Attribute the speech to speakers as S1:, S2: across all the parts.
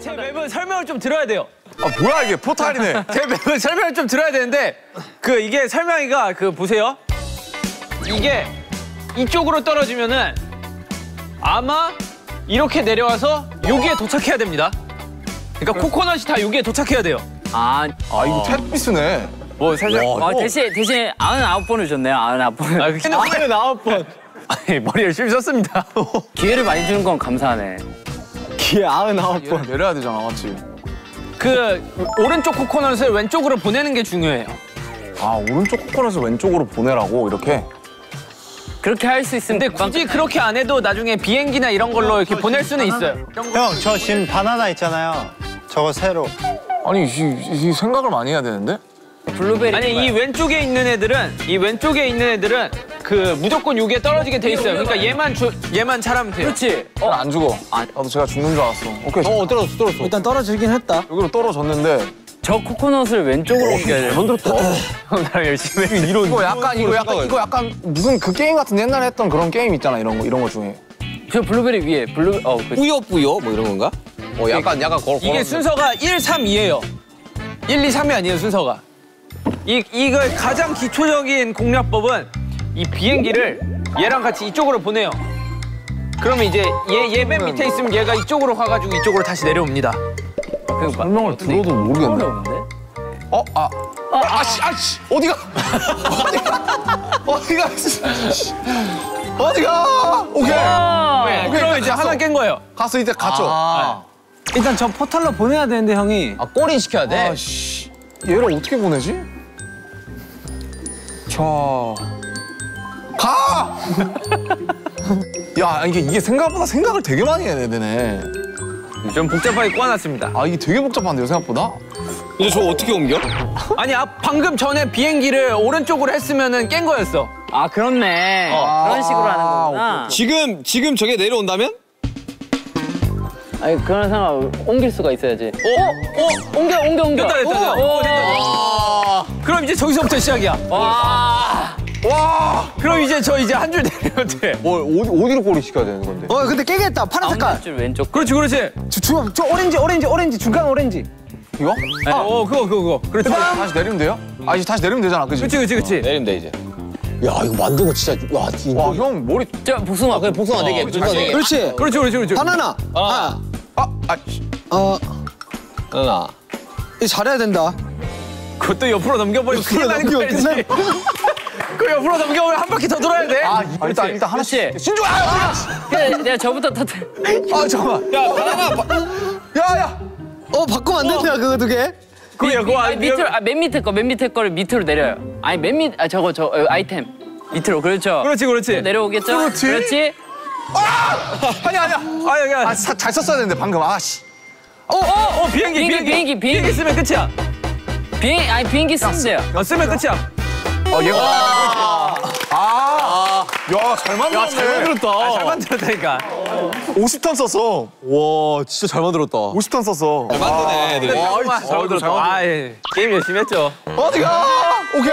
S1: 제 맵은 설명을 좀 들어야 돼요.
S2: 아 뭐야 이게 포탈이네.
S1: 제 맵은 설명을 좀 들어야 되는데 그 이게 설명이가 그 보세요. 이게 이쪽으로 떨어지면은 아마 이렇게 내려와서 여기에 도착해야 됩니다. 그러니까 코코넛이 다 여기에 도착해야 돼요.
S3: 아,
S2: 아 이거 테트리스네.
S1: 뭐 살짝
S3: 아 대신 대신 99번을 줬네요. 99번을.
S1: 아, 그냥 하면 아홉 번. 아니 머리 열심히 썼습니다.
S3: 기회를 많이 주는 건 감사하네.
S4: 기회 아흔아홉 번.
S2: 내려야 되잖아, 맞지?
S1: 그 오른쪽 코코넛을 왼쪽으로 보내는 게 중요해요.
S2: 아 오른쪽 코코넛을 왼쪽으로 보내라고 이렇게.
S3: 그렇게 할 수 있으면
S1: 근데 굳이 그렇게 안 해도 나중에 비행기나 이런 걸로 이렇게 보낼 수는 있어요.
S4: 형, 저 지금 바나나 있잖아요. 저거 새로.
S2: 아니 이, 이 생각을 많이 해야 되는데?
S3: 블루베리.
S1: 아니 이 왼쪽에 있는 애들은 이 왼쪽에 있는 애들은 그 무조건 여기에 떨어지게 돼 있어요. 그러니까 얘만 주, 얘만 잘하면 돼요.
S3: 그렇지.
S2: 어, 안 죽어. 나도 제가 죽는 줄 알았어. 오케이.
S4: 어, 떨어졌어, 떨어졌어. 일단 떨어지긴 했다.
S2: 여기로 떨어졌는데
S3: 저 코코넛을 왼쪽으로 옮겨야 돼요.
S2: 만들었다.
S1: 형 나랑 열심히 해.
S2: 이런 이거 약간 이거 약간 이거 약간 무슨 그 게임 같은 옛날에 했던 그런 게임 있잖아 이런 거 이런 거 중에.
S3: 저 블루베리 위에 블루 어 그.
S5: 뿌요뿌요 뭐 이런 건가? 어 약간 약간 걸
S1: 이게 순서가 1, 3, 2예요. 1, 2, 3이 아니에요 순서가. 이 이거 가장 기초적인 공략법은 이 비행기를 얘랑 같이 이쪽으로 보내요. 그러면 이제 얘 얘맨 밑에 있으면 얘가 이쪽으로 가가지고 이쪽으로 다시 내려옵니다.
S2: 설명을 들어도 모르겠네.
S3: 어?
S2: 아. 아, 아씨, 아씨, 어디가? 어디가? 어디가? 씨. 어디가? 오케이.
S1: 네,
S2: 오케이,
S1: 그럼 이제
S2: 갔어.
S1: 하나 깬 거예요.
S2: 갔어, 이제 갔죠.
S4: 아. 일단 저 포탈로 보내야 되는데, 형이.
S5: 아 꼬린 시켜야 돼.
S2: 아, 씨. 얘를 어떻게 보내지? 자. 가! 야, 이게, 이게 생각보다 생각을 되게 많이 해야 되네.
S1: 좀 복잡하게 꼬아놨습니다.
S2: 아, 이게 되게 복잡한데요, 생각보다?
S5: 근데 저 어떻게 옮겨?
S1: 아니 아, 방금 전에 비행기를 오른쪽으로 했으면은 깬 거였어.
S3: 아 그렇네. 그런 식으로 하는 거구나.
S5: 지금 지금 저게 내려온다면?
S3: 아니 그런 상황 옮길 수가 있어야지. 어? 어? 옮겨 옮겨 옮겨.
S1: 됐다 됐다. 됐다.
S3: 오,
S1: 어, 됐다. 그럼 이제 저기서부터 시작이야.
S3: 와.
S2: 와!
S1: 그럼 이제 저 이제 한 줄 내려도 돼.
S2: 뭘, 어디, 어디로 꼬리 시켜야 되는 건데?
S4: 어, 근데 깨겠다. 파란 색깔.
S3: 줄 왼쪽.
S1: 그렇지 그렇지.
S4: 저, 저, 저 오렌지, 오렌지, 오렌지. 중간 오렌지.
S2: 이거?
S1: 아, 어 그거 그거 그거. 그렇지.
S2: 다시 내리면 돼요? 아, 이제 다시 내리면 되잖아, 그지?
S1: 그렇지 그렇지 그렇지.
S5: 내리면 돼 이제. 야 이거 만든 거 진짜 와 진짜.
S2: 와, 형, 머리.
S3: 저 복숭아.
S5: 그냥 복숭아 네 개, 복숭아 네 개.
S4: 그렇지.
S1: 그렇지 그렇지 그렇지.
S4: 바나나. 아.
S2: 아, 아, 씨.
S4: 어,
S5: 하나.
S4: 이거 잘해야 된다.
S1: 그것도 옆으로 넘겨버리고 큰일 나는
S4: 넘겨,
S1: 그 옆으로 넘겨버리면 한 바퀴 더 돌아야 돼.
S2: 아, 일단, 일단 하나씩. 신주, 아,
S3: 그래, 내가 저부터 터뜨려.
S2: 아, 잠깐만. 야, 바나나. 바... 야, 야.
S4: 어, 바꾸면 안 된다, 그거 두 개.
S1: 그게 그거
S3: 아니, 밑으로 아, 맨 밑에 거, 맨 밑에 거를 밑으로 내려요. 아니 맨 밑, 아 저거 저 어, 아이템 밑으로 그렇죠.
S1: 그렇지 그렇지.
S3: 내려오겠죠?
S2: 그렇지.
S3: 그렇지.
S1: 아니 아니야. 아니 아니.
S2: 아, 사, 잘 썼어야 되는데, 방금. 아, 씨.
S1: 어, 어, 어, 비행기,
S3: 비행기,
S1: 비행기,
S3: 비행기,
S1: 비행기 쓰면 끝이야.
S3: 비행 아니 비행기 쓰면 돼요.
S1: 어, 쓰면 끝이야.
S2: 어, 얘가. 아. 야, 잘 만들었네.
S1: 야, 잘 만들었다. 아, 잘 만들었다니까.
S2: 50턴 썼어.
S4: 와, 진짜 잘 만들었다.
S2: 50턴 썼어.
S5: 잘 만드네 애들이.
S2: 와,
S1: 정말 잘 만들었다. 아, 예. 게임 열심히 했죠.
S2: 어디가? 오케이.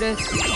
S3: notice.